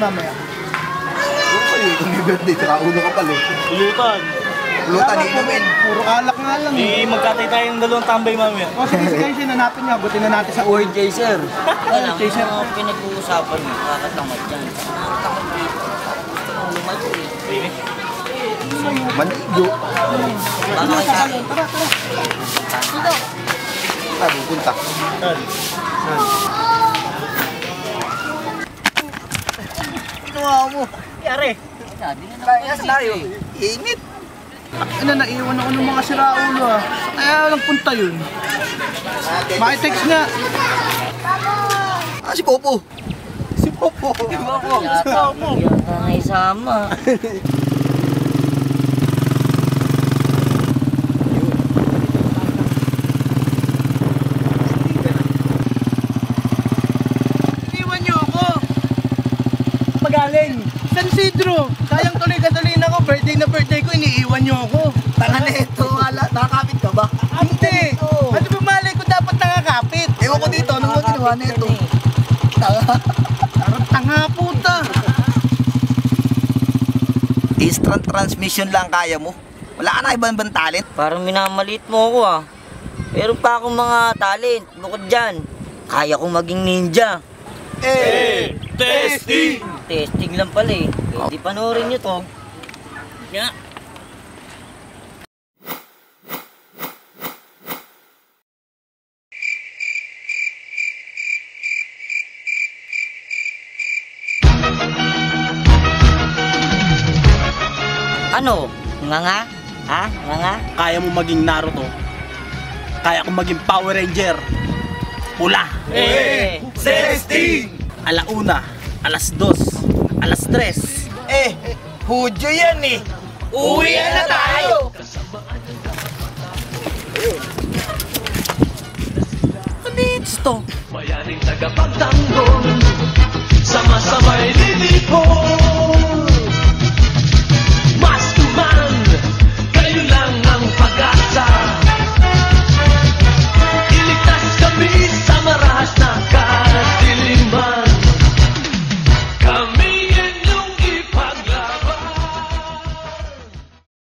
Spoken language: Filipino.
mamaya? Ano kayo? Kung may birthday, saka ulo ka pala. eh. Pulutan. Pulutan, Tama, inumin. puro- alak nga lang eh. Eh, magkatay tayo ng dalawang tambay mamaya. O sige, sige, sige, nanapin niya. Buti na natin sa Uy, uwi. Chaser. Alam mo, Chaser. mga pinag-uusapan mo, kakatamad dyan. Nakakatamad dito. Gusto mo lumayo eh. Manigo. Baka kayo sa akin. Tara, tara. Ah, pupunta. Saan? Ginawa mo. Yari. Hindi naman tayo. Init. Ina, naiwan ako ng mga siraulo ah. Kaya lang punta yun. Makitext nga. Ah, si Popo. Si Popo. Si Popo. Yata, yata na isama. Iwan niyo ako. Magaling. San Sidro. Sayang tuloy gasolina ko. Birthday na birthday ko. Iniiwan niyo ako. Tanga na ito. Ala, nakakapit ka ba? Hindi. Ano ba malay ko dapat nakakapit? Ewan ko dito. Ano mo ginawa na ito? Tanga. Parang tanga puta. Instant transmission lang kaya mo. Wala ka na ibang ibang talent. Parang minamalit mo ako ah. Meron pa akong mga talent bukod dyan. Kaya kong maging ninja. Eh! Testing! Testing lang pala eh. Pwede panoorin nyo to. Yeah. Ano? Nga nga? Ha? Nga nga? Kaya mo maging Naruto. Kaya ko maging Power Ranger. Pula. Eh! Testing! Alauna, alas dos, alas tres. Eh, Hudyo yan eh. Uwi na tayo. Ano Bayaning tagapagtanggol Sama-sama'y lilipon